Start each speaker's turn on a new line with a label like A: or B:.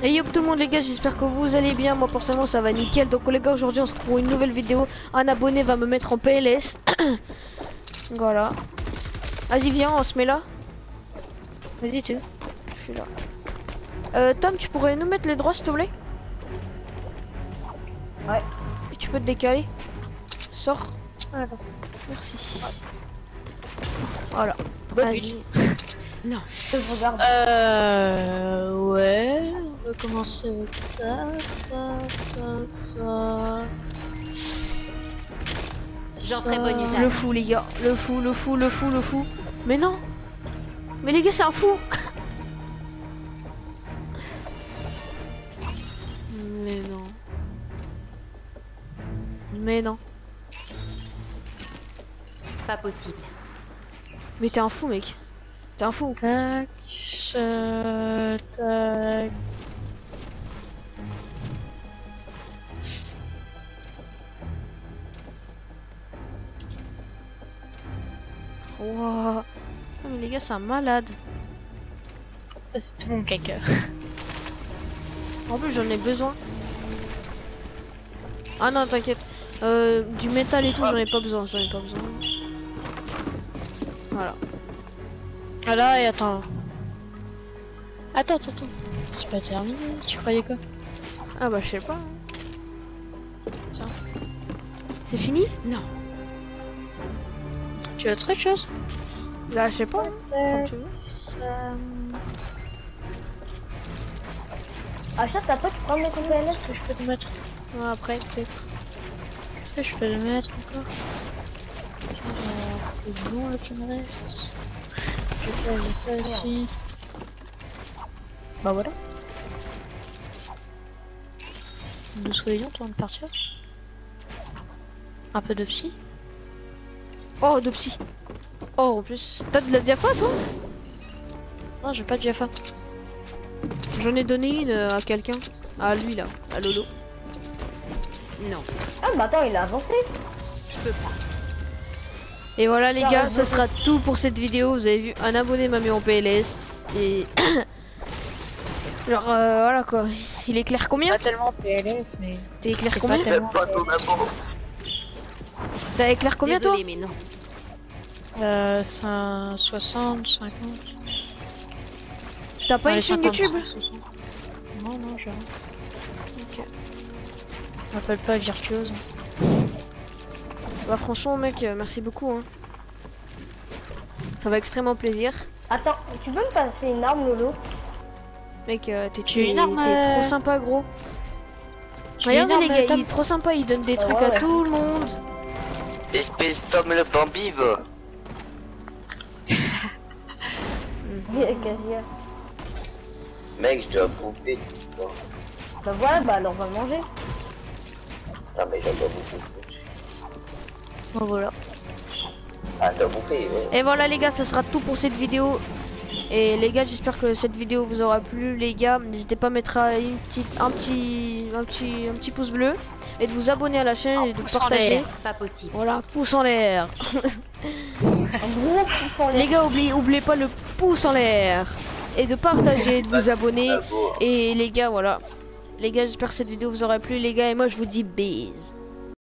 A: Et yo tout le monde les gars, j'espère que vous allez bien, moi personnellement ça va nickel. Donc les gars aujourd'hui on se retrouve pour une nouvelle vidéo. Un abonné va me mettre en PLS. voilà. Vas-y viens, on se met là. Vas-y tu. Je suis là. Euh, Tom, tu pourrais nous mettre les droits s'il te plaît?
B: Ouais.
A: Et tu peux te décaler. Sors. Voilà. Merci. Voilà. Vas-y.
C: Non.
B: Je te regarde.
C: Euh. Avec ça, ça, ça, ça.
D: J'en ferai bon usage.
A: Le fou les gars, le fou, le fou, le fou, le fou. Mais non Mais les gars c'est un fou Mais non. Mais non.
D: Pas possible.
A: Mais t'es un fou mec. T'es un fou.
C: Tac, ça, tac.
A: Wouah. Ah, mais les gars c'est un malade.
C: Ça, c'est tout mon caca.
A: En plus j'en ai besoin. Ah non t'inquiète. Euh, du métal et tout j'en ai pas besoin, j'en ai pas besoin. Voilà.
C: Voilà, et attends. Attends, attends, attends. C'est pas terminé, tu croyais quoi?
A: Ah bah je sais pas. hein.
C: Tiens.
A: C'est fini?
D: Non.
C: Tu veux autre chose
A: Là je sais pas. Comme tu veux.
C: Ça...
B: Achat, t'as pas, tu prends mes PLS
C: Est-ce que je peux le mettre
A: Ouais, après peut-être.
C: Est-ce que je peux le mettre encore C'est bon là qui me reste. Je vais faire ça aussi. Bah voilà. Nous soyons en train de partir. Un peu de psy.
A: Oh de psy. Oh en plus. T'as de la diapha toi?
C: Non, j'ai pas de Jaffa.
A: J'en ai donné une euh, à quelqu'un. À lui là, à Lolo.
D: Non.
B: Ah, bah attends, il a avancé.
D: Je peux pas.
A: Et voilà les
B: Ça
A: gars, ça
B: ça
A: sera tout pour cette vidéo. Vous avez vu, un abonné m'a mis en PLS. Et... Genre euh, voilà quoi. Il éclaire combien?
C: Pas tellement PLS, mais.
A: T'es éclair
C: c'est
A: combien?
C: pas tellement
E: pas ton amour.
A: T'as éclair combien
D: Désolé, mais non.
C: Euh, c'est un 60, 50.
A: toi T'as pas une chaîne
C: 50,
A: YouTube
C: 60. Non, non, j'ai rien.
A: Ok.
C: M'appelle pas Virtuose.
A: Bah franchement mec, euh, merci beaucoup. Hein. Ça va extrêmement plaisir.
B: Attends, tu peux me passer une arme, Lolo?
A: Mec, euh, t'es
C: euh.
A: trop sympa gros. Regardez les gars, il est trop sympa, il donne des
B: Ah
A: trucs
B: ouais,
A: à
B: ouais.
A: tout le monde.
E: Espèce Tom le bambive. Mec, je dois bouffer. Non,
B: Bah voilà, bah alors on va manger.
E: non, mais je dois bouffer. tout de suite.
A: Bon voilà.
E: Ah, je dois bouffer, ouais.
A: Et voilà les gars, ça sera tout pour cette vidéo. Et les gars, j'espère que cette vidéo vous aura plu. Les gars, n'hésitez pas à mettre une petite, un petit, un petit, un petit pouce bleu et de vous abonner à la chaîne et de partager.
D: Pas possible.
A: Voilà, pouce en l'air.
B: Les...
A: les gars, oubliez, oubliez pas le pouce en l'air et de partager, de vous abonner. Et les gars, voilà. Les gars, j'espère que cette vidéo vous aura plu. Les gars, et moi je vous dis bise.